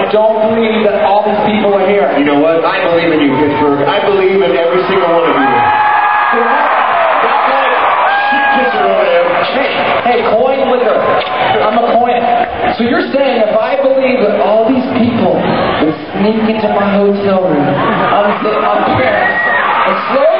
I don't believe that all these people are here. You know what? I believe in you, Pittsburgh. I believe in every single one of you. Hey, hey, coin with her. I'm a coin. So you're saying if I believe that all these people will sneak into my hotel room, I'm, I'm and slowly